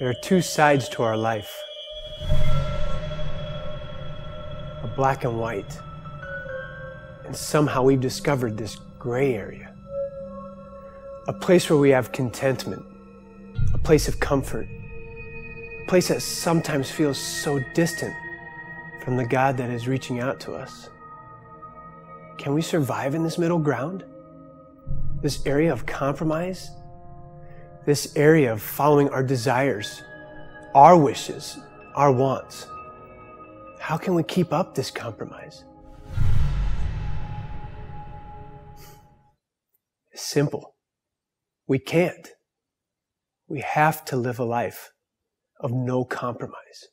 There are two sides to our life a black and white. And somehow we've discovered this gray area. A place where we have contentment, a place of comfort, a place that sometimes feels so distant from the God that is reaching out to us. Can we survive in this middle ground? This area of compromise? This area of following our desires, our wishes, our wants? How can we keep up this compromise? It's simple. We can't. We have to live a life of no compromise.